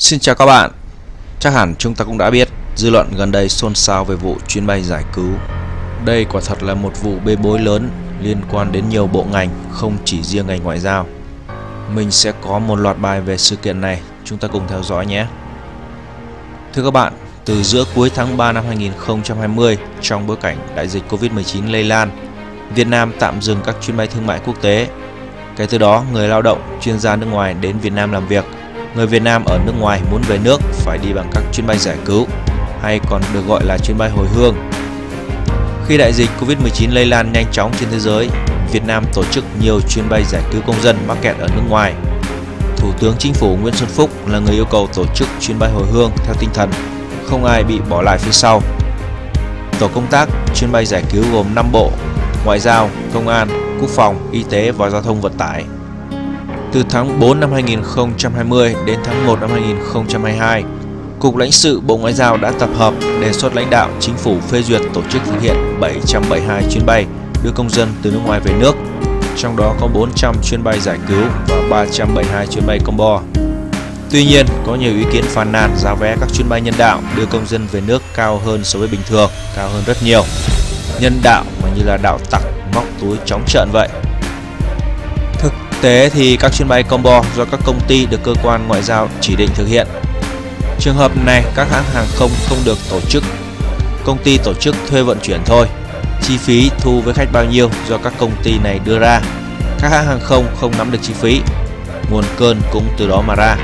Xin chào các bạn. Chắc hẳn chúng ta cũng đã biết dư luận gần đây xôn xao về vụ chuyến bay giải cứu. Đây quả thật là một vụ bê bối lớn liên quan đến nhiều bộ ngành, không chỉ riêng ngành ngoại giao. Mình sẽ có một loạt bài về sự kiện này, chúng ta cùng theo dõi nhé. Thưa các bạn, từ giữa cuối tháng 3 năm 2020, trong bối cảnh đại dịch Covid-19 lây lan, Việt Nam tạm dừng các chuyến bay thương mại quốc tế. Kể từ đó, người lao động, chuyên gia nước ngoài đến Việt Nam làm việc – người Việt Nam ở nước ngoài muốn về nước phải đi bằng các chuyến bay giải cứu hay còn được gọi là chuyến bay hồi hương. Khi đại dịch Covid-19 lây lan nhanh chóng trên thế giới, Việt Nam tổ chức nhiều chuyến bay giải cứu công dân mắc kẹt ở nước ngoài. Thủ tướng Chính phủ Nguyễn Xuân Phúc là người yêu cầu tổ chức chuyến bay hồi hương theo tinh thần không ai bị bỏ lại phía sau. Tổ công tác chuyến bay giải cứu gồm 5 bộ: Ngoại giao, Công an, Quốc phòng, Y tế và Giao thông vận tải. Từ tháng 4 năm 2020 đến tháng 1 năm 2022, Cục lãnh sự Bộ Ngoại giao đã tập hợp đề xuất lãnh đạo chính phủ phê duyệt tổ chức thực hiện 772 chuyến bay đưa công dân từ nước ngoài về nước, trong đó có 400 chuyến bay giải cứu và 372 chuyến bay combo. Tuy nhiên, có nhiều ý kiến phàn nàn giá vé các chuyến bay nhân đạo đưa công dân về nước cao hơn so với bình thường, cao hơn rất nhiều. Nhân đạo mà như là đạo tặc móc túi chóng trợn vậy tế thì các chuyến bay combo do các công ty được cơ quan ngoại giao chỉ định thực hiện. Trường hợp này các hãng hàng không không được tổ chức. Công ty tổ chức thuê vận chuyển thôi. Chi phí thu với khách bao nhiêu do các công ty này đưa ra. Các hãng hàng không không nắm được chi phí. Nguồn cơn cũng từ đó mà ra.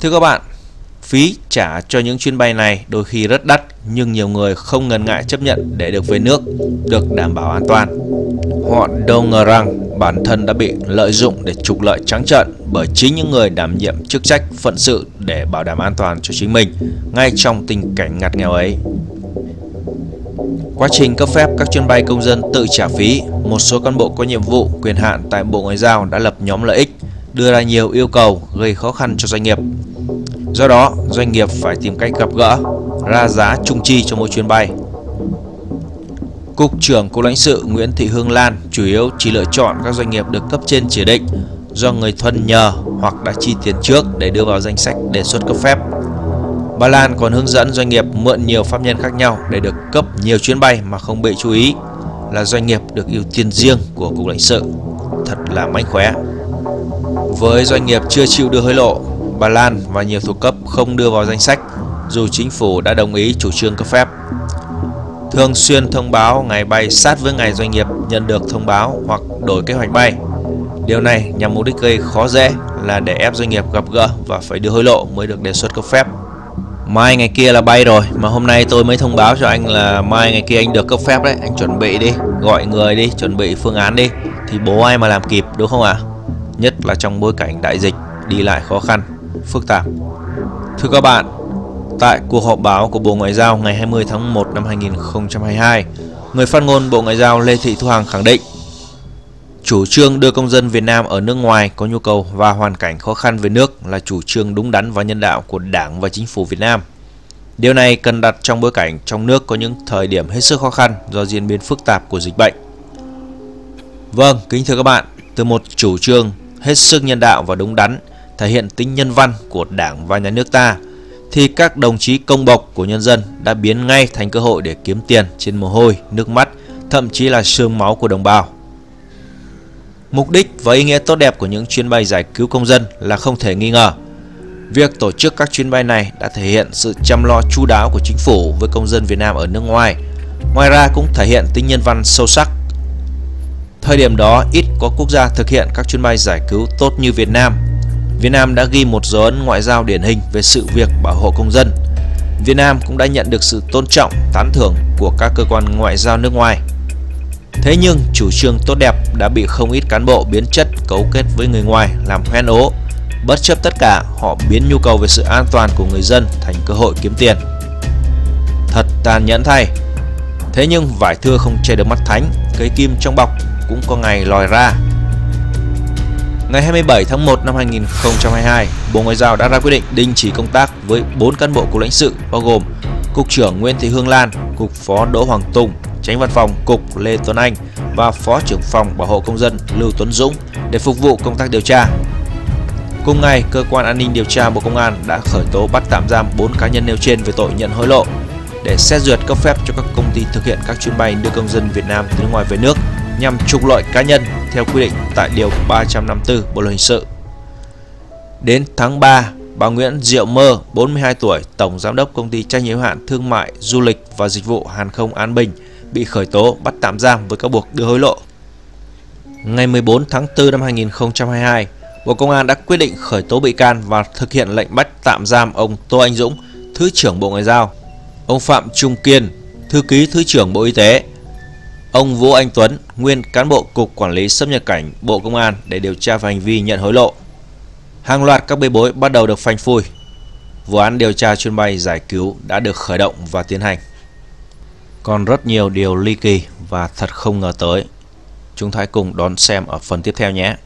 Thưa các bạn, phí trả cho những chuyến bay này đôi khi rất đắt nhưng nhiều người không ngần ngại chấp nhận để được về nước, được đảm bảo an toàn. Họ đâu ngờ rằng bản thân đã bị lợi dụng để trục lợi trắng trợn bởi chính những người đảm nhiệm chức trách phận sự để bảo đảm an toàn cho chính mình ngay trong tình cảnh ngặt nghèo ấy. Quá trình cấp phép các chuyến bay công dân tự trả phí, một số cán bộ có nhiệm vụ quyền hạn tại Bộ Ngoại giao đã lập nhóm lợi ích, đưa ra nhiều yêu cầu gây khó khăn cho doanh nghiệp. Do đó, doanh nghiệp phải tìm cách gặp gỡ, ra giá trung chi cho mỗi chuyến bay Cục trưởng Cục lãnh sự Nguyễn Thị Hương Lan chủ yếu chỉ lựa chọn các doanh nghiệp được cấp trên chỉ định do người thân nhờ hoặc đã chi tiền trước để đưa vào danh sách đề xuất cấp phép. Bà Lan còn hướng dẫn doanh nghiệp mượn nhiều pháp nhân khác nhau để được cấp nhiều chuyến bay mà không bị chú ý là doanh nghiệp được ưu tiên riêng của Cục lãnh sự. Thật là mánh khóe. Với doanh nghiệp chưa chịu đưa hối lộ, bà Lan và nhiều thuộc cấp không đưa vào danh sách dù chính phủ đã đồng ý chủ trương cấp phép thường xuyên thông báo ngày bay sát với ngày doanh nghiệp nhận được thông báo hoặc đổi kế hoạch bay. Điều này nhằm mục đích gây khó dễ là để ép doanh nghiệp gặp gỡ và phải đưa hối lộ mới được đề xuất cấp phép. Mai ngày kia là bay rồi mà hôm nay tôi mới thông báo cho anh là mai ngày kia anh được cấp phép đấy, anh chuẩn bị đi, gọi người đi, chuẩn bị phương án đi thì bố ai mà làm kịp đúng không ạ? À? Nhất là trong bối cảnh đại dịch đi lại khó khăn, phức tạp. Thưa các bạn, Tại cuộc họp báo của Bộ Ngoại giao ngày 20 tháng 1 năm 2022, người phát ngôn Bộ Ngoại giao Lê Thị Thu Hằng khẳng định chủ trương đưa công dân Việt Nam ở nước ngoài có nhu cầu và hoàn cảnh khó khăn về nước là chủ trương đúng đắn và nhân đạo của Đảng và Chính phủ Việt Nam. Điều này cần đặt trong bối cảnh trong nước có những thời điểm hết sức khó khăn do diễn biến phức tạp của dịch bệnh. Vâng, kính thưa các bạn, từ một chủ trương hết sức nhân đạo và đúng đắn, thể hiện tính nhân văn của Đảng và Nhà nước ta – thì các đồng chí công bộc của nhân dân đã biến ngay thành cơ hội để kiếm tiền trên mồ hôi, nước mắt, thậm chí là xương máu của đồng bào. Mục đích và ý nghĩa tốt đẹp của những chuyến bay giải cứu công dân là không thể nghi ngờ. Việc tổ chức các chuyến bay này đã thể hiện sự chăm lo chu đáo của chính phủ với công dân Việt Nam ở nước ngoài. Ngoài ra cũng thể hiện tính nhân văn sâu sắc. Thời điểm đó ít có quốc gia thực hiện các chuyến bay giải cứu tốt như Việt Nam Việt Nam đã ghi một dấu ấn ngoại giao điển hình về sự việc bảo hộ công dân. Việt Nam cũng đã nhận được sự tôn trọng, tán thưởng của các cơ quan ngoại giao nước ngoài. Thế nhưng chủ trương tốt đẹp đã bị không ít cán bộ biến chất cấu kết với người ngoài làm hoen ố. Bất chấp tất cả, họ biến nhu cầu về sự an toàn của người dân thành cơ hội kiếm tiền. Thật tàn nhẫn thay. Thế nhưng vải thưa không che được mắt thánh, cây kim trong bọc cũng có ngày lòi ra. Ngày 27 tháng 1 năm 2022, Bộ Ngoại giao đã ra quyết định đình chỉ công tác với 4 cán bộ cục lãnh sự bao gồm Cục trưởng Nguyễn Thị Hương Lan, Cục Phó Đỗ Hoàng Tùng, Tránh Văn phòng Cục Lê Tuấn Anh và Phó trưởng phòng Bảo hộ công dân Lưu Tuấn Dũng để phục vụ công tác điều tra. Cùng ngày, cơ quan an ninh điều tra Bộ Công an đã khởi tố bắt tạm giam 4 cá nhân nêu trên về tội nhận hối lộ để xét duyệt cấp phép cho các công ty thực hiện các chuyến bay đưa công dân Việt Nam từ nước ngoài về nước nhằm trục lợi cá nhân theo quy định tại điều 354 Bộ luật hình sự. Đến tháng 3, bà Nguyễn Diệu Mơ, 42 tuổi, tổng giám đốc công ty trách nhiệm hạn thương mại, du lịch và dịch vụ hàng không An Bình bị khởi tố bắt tạm giam với các buộc đưa hối lộ. Ngày 14 tháng 4 năm 2022, Bộ Công an đã quyết định khởi tố bị can và thực hiện lệnh bắt tạm giam ông Tô Anh Dũng, Thứ trưởng Bộ Ngoại giao, ông Phạm Trung Kiên, Thư ký Thứ trưởng Bộ Y tế, ông Vũ Anh Tuấn, nguyên cán bộ Cục Quản lý xuất nhập cảnh Bộ Công an để điều tra về hành vi nhận hối lộ. Hàng loạt các bê bối bắt đầu được phanh phui. Vụ án điều tra chuyến bay giải cứu đã được khởi động và tiến hành. Còn rất nhiều điều ly kỳ và thật không ngờ tới. Chúng ta hãy cùng đón xem ở phần tiếp theo nhé.